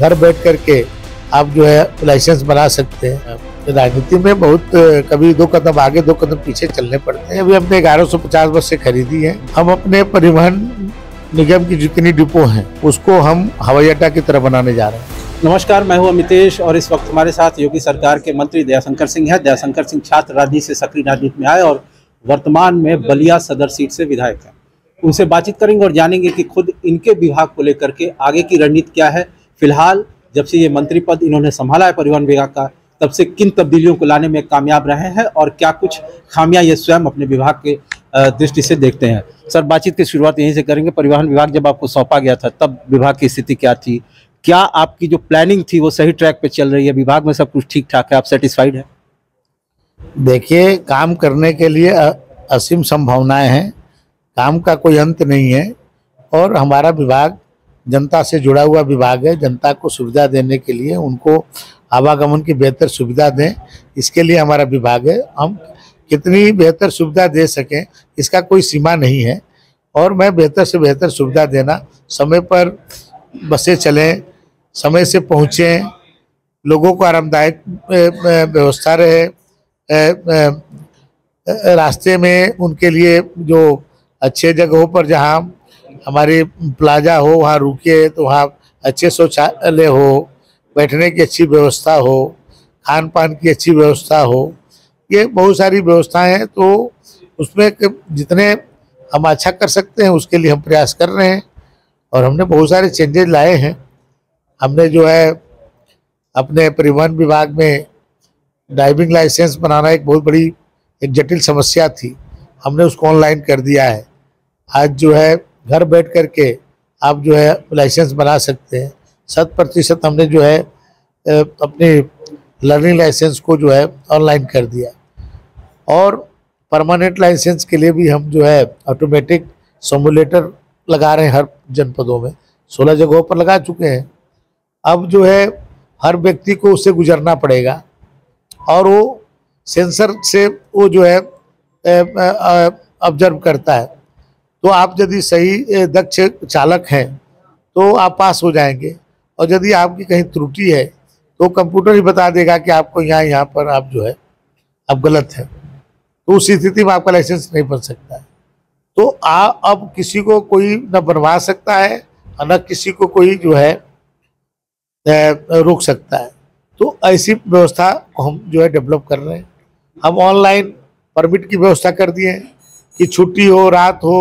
घर बैठ करके आप जो है लाइसेंस बना सकते हैं। राजनीति में बहुत कभी दो कदम आगे दो कदम पीछे चलने पड़ते हैं। अभी हमने 1150 बसें खरीदी हैं। हम अपने परिवहन निगम की जितनी डिपो हैं उसको हम हवाई अड्डा की तरह बनाने जा रहे हैं। नमस्कार मैं हूँ अमितेश और इस वक्त हमारे साथ योगी सरकार के मंत्री दयाशंकर सिंह हैं। दयाशंकर सिंह छात्र राजनीति से सक्रिय राजनीति में आए और वर्तमान में बलिया सदर सीट से विधायक हैं। उनसे बातचीत करेंगे और जानेंगे कि खुद इनके विभाग को लेकर के आगे की रणनीति क्या है। फ़िलहाल जब से ये मंत्री पद इन्होंने संभाला है परिवहन विभाग का, तब से किन तब्दीलियों को लाने में कामयाब रहे हैं और क्या कुछ खामियाँ ये स्वयं अपने विभाग के दृष्टि से देखते हैं। सर, बातचीत की शुरुआत यहीं से करेंगे। परिवहन विभाग जब आपको सौंपा गया था, तब विभाग की स्थिति क्या थी? क्या आपकी जो प्लानिंग थी वो सही ट्रैक पे चल रही है? विभाग में सब कुछ ठीक ठाक है? आप सेटिस्फाइड है? देखिए, काम करने के लिए असीम संभावनाएँ हैं। काम का कोई अंत नहीं है और हमारा विभाग जनता से जुड़ा हुआ विभाग है, जनता को सुविधा देने के लिए उनको आवागमन की बेहतर सुविधा दें, इसके लिए हमारा विभाग है। हम कितनी बेहतर सुविधा दे सकें, इसका कोई सीमा नहीं है। और मैं बेहतर से बेहतर सुविधा देना, समय पर बसें चलें, समय से पहुँचें, लोगों को आरामदायक व्यवस्था रहे रास्ते में उनके लिए जो अच्छे जगहों पर जहाँ हमारी प्लाजा हो, वहाँ रुके तो वहाँ अच्छे शौचालय हो, बैठने की अच्छी व्यवस्था हो खान पान की अच्छी व्यवस्था हो, ये बहुत सारी व्यवस्थाएँ हैं तो उसमें जितने हम अच्छा कर सकते हैं, उसके लिए हम प्रयास कर रहे हैं, और हमने बहुत सारे चेंजेज लाए हैं। हमने जो है, अपने परिवहन विभाग में ड्राइविंग लाइसेंस बनाना एक बहुत बड़ी एक जटिल समस्या थी, हमने उसको ऑनलाइन कर दिया है। आज जो है घर बैठ करके आप जो है लाइसेंस बना सकते हैं। शत प्रतिशत हमने जो है अपने लर्निंग लाइसेंस को जो है ऑनलाइन कर दिया। और परमानेंट लाइसेंस के लिए भी हम जो है ऑटोमेटिक सोमुलेटर लगा रहे हैं हर जनपदों में। सोलह जगहों पर लगा चुके हैं। अब जो है हर व्यक्ति को उससे गुजरना पड़ेगा। और वो सेंसर से वो जो है ऑब्ज़र्व करता है। तो आप यदि सही दक्ष चालक हैं तो आप पास हो जाएँगे। और यदि आपकी कहीं त्रुटि है तो कंप्यूटर ही बता देगा कि आपको यहाँ यहाँ पर आप जो है, आप गलत है। तो उस स्थिति में आपका लाइसेंस नहीं बन सकता है। तो आ, अब किसी को कोई न बनवा सकता है और न किसी को कोई जो है रोक सकता है। तो ऐसी व्यवस्था हम जो है डेवलप कर रहे हैं। हम ऑनलाइन परमिट की व्यवस्था कर दिए हैं। कि छुट्टी हो रात हो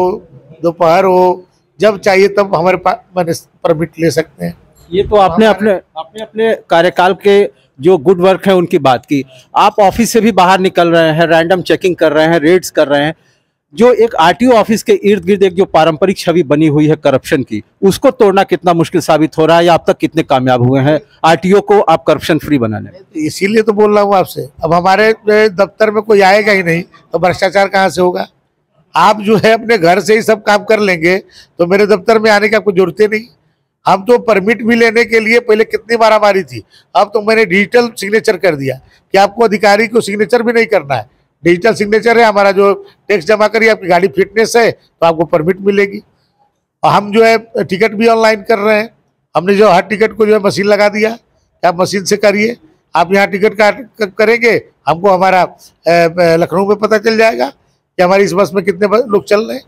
दोपहर हो जब चाहिए तब हमारे पास मैंने परमिट ले सकते हैं। ये तो आपने अपने अपने अपने कार्यकाल के जो गुड वर्क है उनकी बात की। आप ऑफ़िस से भी बाहर निकल रहे हैं रैंडम चेकिंग कर रहे हैं रेड्स कर रहे हैं। जो एक आरटीओ ऑफ़िस के इर्द गिर्द एक जो पारंपरिक छवि बनी हुई है करप्शन की उसको तोड़ना कितना मुश्किल साबित हो रहा है या अब तक कितने कामयाब हुए हैं? आरटीओ को आप करप्शन फ्री बनाने में। इसीलिए तो बोल रहा हूँ आपसे अब हमारे दफ्तर में कोई आएगा ही नहीं तो भ्रष्टाचार कहाँ से होगा? आप जो है अपने घर से ही सब काम कर लेंगे तो मेरे दफ्तर में आने की आपको ज़रूरत ही नहीं। हम तो परमिट भी लेने के लिए पहले कितनी मारामारी थी, अब तो मैंने डिजिटल सिग्नेचर कर दिया कि आपको अधिकारी को सिग्नेचर भी नहीं करना है। डिजिटल सिग्नेचर है, हमारा जो टैक्स जमा करिए, आपकी गाड़ी फिटनेस है तो आपको परमिट मिलेगी। और हम जो है टिकट भी ऑनलाइन कर रहे हैं। हमने जो हर टिकट को जो है मशीन लगा दिया आप मशीन से करिए। आप यहाँ टिकट काट करेंगे, हमको हमारा लखनऊ में पता चल जाएगा। कि हमारी इस बस में कितने लोग चल रहे हैं।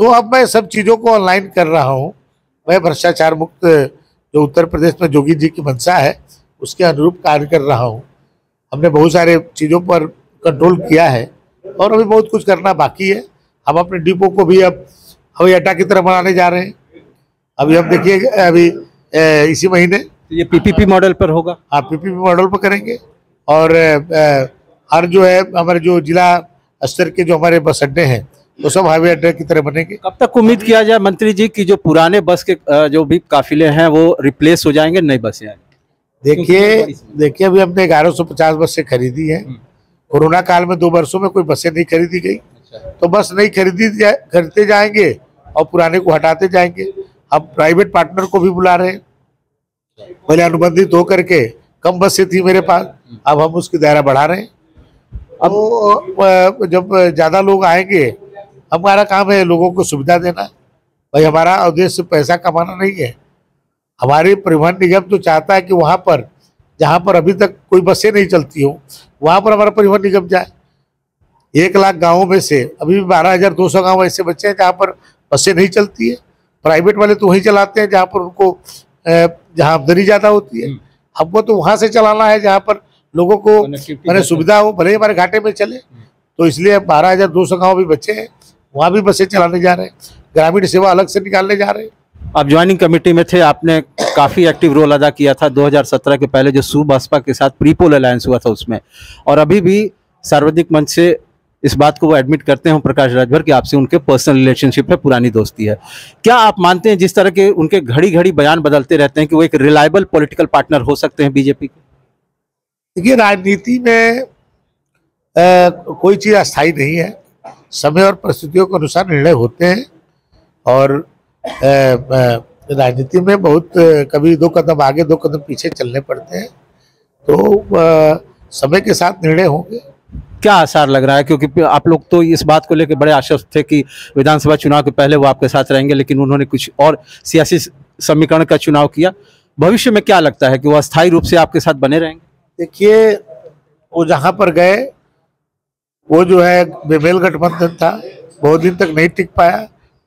तो अब मैं सब चीज़ों को ऑनलाइन कर रहा हूँ। मैं भ्रष्टाचार मुक्त जो उत्तर प्रदेश में जोगी जी की मंशा है उसके अनुरूप कार्य कर रहा हूँ। हमने बहुत सारे चीज़ों पर कंट्रोल किया है और अभी बहुत कुछ करना बाकी है। हम अपने डिपो को भी अब हवाई अड्डा की तरह बनाने जा रहे हैं। अभी हम देखिए अभी अ, इसी महीने। तो ये पीपीपी मॉडल पर होगा? आप पीपीपी मॉडल पर करेंगे। और हर जो है हमारे जो जिला स्तर के जो हमारे बस अड्डे हैं वो सब हाईवे अड्डे की तरह बनेंगे। कब तक उम्मीद किया जाए मंत्री जी की जो पुराने बस के जो भी काफिले हैं वो रिप्लेस हो जाएँगे नई बसें आएँगी? देखिए देखिए अभी हमने ग्यारह सौ पचास बसें खरीदी हैं। कोरोना काल में दो वर्षों में कोई बसें नहीं खरीदी गई। तो बस नहीं खरीदी जा, खरीदते जाएँगे और पुराने को हटाते जाएँगे। अब प्राइवेट पार्टनर को भी बुला रहे हैं। पहले अनुबंधित होकर के कम बसें थी मेरे पास अब हम उसकी दायरा बढ़ा रहे हैं। अब जब ज़्यादा लोग आएँगे हमारा काम है लोगों को सुविधा देना। भाई हमारा उद्देश्य पैसा कमाना नहीं है। हमारे परिवहन निगम तो चाहता है कि वहाँ पर जहाँ पर अभी तक कोई बसें नहीं चलती हो वहाँ पर हमारा परिवहन निगम जाए। एक लाख गाँवों में से अभी भी बारह हज़ार दो सौ गाँव ऐसे बच्चे हैं जहाँ पर बसें नहीं चलती है। प्राइवेट वाले तो वहीं चलाते हैं जहाँ पर उनको जहाँ आमदनी ज़्यादा होती है। हमको तो वहाँ से चलाना है जहाँ पर लोगों को मैंने सुविधा हो भले ही हमारे घाटे में चले तो इसलिए बारह हज़ार दो सौ गाँव भी बच्चे हैं वहाँ भी बसें चलाने जा रहे हैं ग्रामीण सेवा अलग से निकालने जा रहे हैं। आप ज्वाइनिंग कमेटी में थे आपने काफ़ी एक्टिव रोल अदा किया था 2017 के पहले जो सू बसपा के साथ प्रीपोल अलायंस हुआ था उसमें। और अभी भी सार्वजनिक मंच से इस बात को वो एडमिट करते हैं प्रकाश राजभर कि आपसे उनके पर्सनल रिलेशनशिप है पुरानी दोस्ती है। क्या आप मानते हैं जिस तरह के उनके घड़ी घड़ी बयान बदलते रहते हैं कि वो एक रिलायबल पॉलिटिकल पार्टनर हो सकते हैं बीजेपी के? देखिए राजनीति में अ, कोई चीज़ अस्थायी नहीं है। समय और परिस्थितियों के अनुसार निर्णय होते हैं और राजनीति में बहुत कभी दो कदम आगे दो कदम पीछे चलने पड़ते हैं। तो अ, समय के साथ निर्णय होंगे। क्या आसार लग रहा है? क्योंकि आप लोग तो इस बात को लेकर बड़े आश्वस्त थे कि विधानसभा चुनाव के पहले वो आपके साथ रहेंगे लेकिन उन्होंने कुछ और सियासी समीकरण का चुनाव किया। भविष्य में क्या लगता है कि वो अस्थायी रूप से आपके साथ बने रहेंगे? देखिए, वो जहाँ पर गए, वो जो है बेमेल गठबंधन था, बहुत दिन तक नहीं टिक पाया।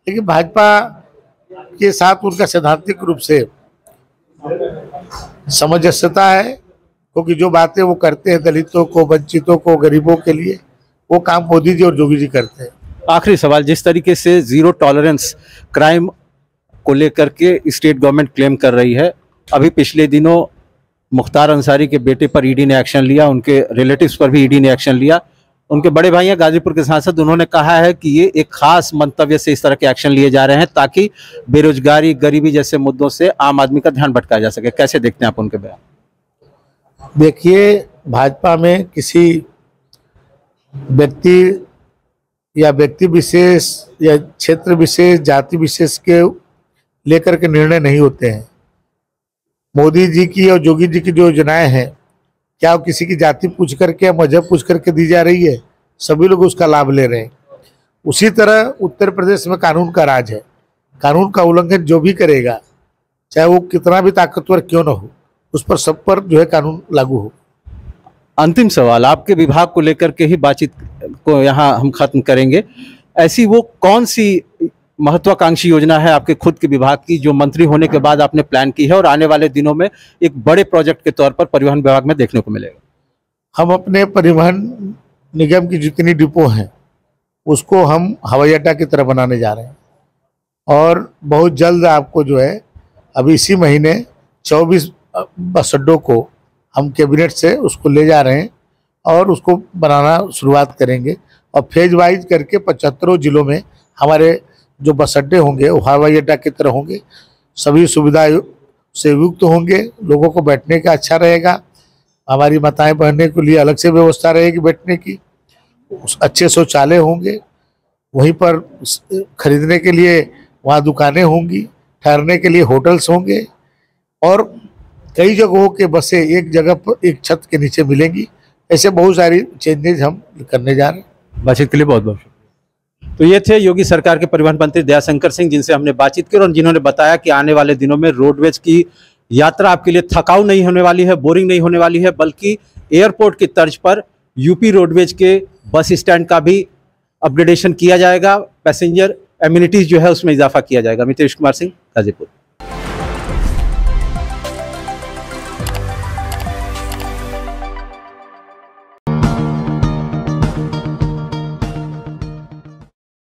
लेकिन भाजपा के साथ उनका सैद्धांतिक रूप से समंजस्यता है, क्योंकि जो बातें वो करते हैं दलितों को, वंचितों को, गरीबों के लिए, वो काम मोदी जी और जोगी जी करते हैं। आखिरी सवाल, जिस तरीके से ज़ीरो टॉलरेंस क्राइम को लेकर के स्टेट गवर्नमेंट क्लेम कर रही है, अभी पिछले दिनों मुख्तार अंसारी के बेटे पर ईडी ने एक्शन लिया, उनके रिलेटिव्स पर भी ईडी ने एक्शन लिया। उनके बड़े भाई हैं गाजीपुर के सांसद, उन्होंने कहा है कि ये एक खास मंतव्य से इस तरह के एक्शन लिए जा रहे हैं, ताकि बेरोजगारी, गरीबी जैसे मुद्दों से आम आदमी का ध्यान भटकाया जा सके। कैसे देखते हैं आप उनके बयान? देखिए, भाजपा में किसी व्यक्ति या व्यक्ति विशेष या क्षेत्र विशेष, जाति विशेष के लेकर के निर्णय नहीं होते हैं। मोदी जी की और जोगी जी की जो योजनाएँ हैं, क्या किसी की जाति पूछ करके मज़हब पूछ करके दी जा रही है? सभी लोग उसका लाभ ले रहे हैं। उसी तरह उत्तर प्रदेश में कानून का राज है। कानून का उल्लंघन जो भी करेगा, चाहे वो कितना भी ताकतवर क्यों ना हो, उस पर सब पर जो है कानून लागू हो। अंतिम सवाल, आपके विभाग को लेकर के ही बातचीत को यहाँ हम खत्म करेंगे। ऐसी वो कौन सी महत्वाकांक्षी योजना है आपके खुद के विभाग की, जो मंत्री होने के बाद आपने प्लान की है और आने वाले दिनों में एक बड़े प्रोजेक्ट के तौर पर परिवहन विभाग में देखने को मिलेगा। हम अपने परिवहन निगम की जितनी डिपो हैं, उसको हम हवाई अड्डा की तरह बनाने जा रहे हैं। और बहुत जल्द आपको जो है, अभी इसी महीने 24 बस अड्डों को हम कैबिनेट से उसको ले जा रहे हैं और उसको बनाना शुरुआत करेंगे। और फ़ेज़ वाइज करके पचहत्तरों जिलों में हमारे जो बस अड्डे होंगे, वो हवाई अड्डा की तरह होंगे। सभी सुविधा से युक्त होंगे। लोगों को बैठने का अच्छा रहेगा। हमारी माताएँ बहने के लिए अलग से व्यवस्था रहेगी बैठने की। अच्छे शौचालय होंगे। वहीं पर खरीदने के लिए वहाँ दुकानें होंगी। ठहरने के लिए होटल्स होंगे। और कई जगहों के बसें एक जगह पर एक छत के नीचे मिलेंगी। ऐसे बहुत सारी चेंजेज हम करने जा रहे हैं। बातचीत के लिए बहुत बहुत तो ये थे योगी सरकार के परिवहन मंत्री दयाशंकर सिंह, जिनसे हमने बातचीत की और जिन्होंने बताया कि आने वाले दिनों में रोडवेज़ की यात्रा आपके लिए थकाऊ नहीं होने वाली है, बोरिंग नहीं होने वाली है, बल्कि एयरपोर्ट की तर्ज पर यूपी रोडवेज़ के बस स्टैंड का भी अपग्रेडेशन किया जाएगा, पैसेंजर एम्यूनिटीज जो है उसमें इजाफा किया जाएगा। मितेश कुमार सिंह, गाजीपुर।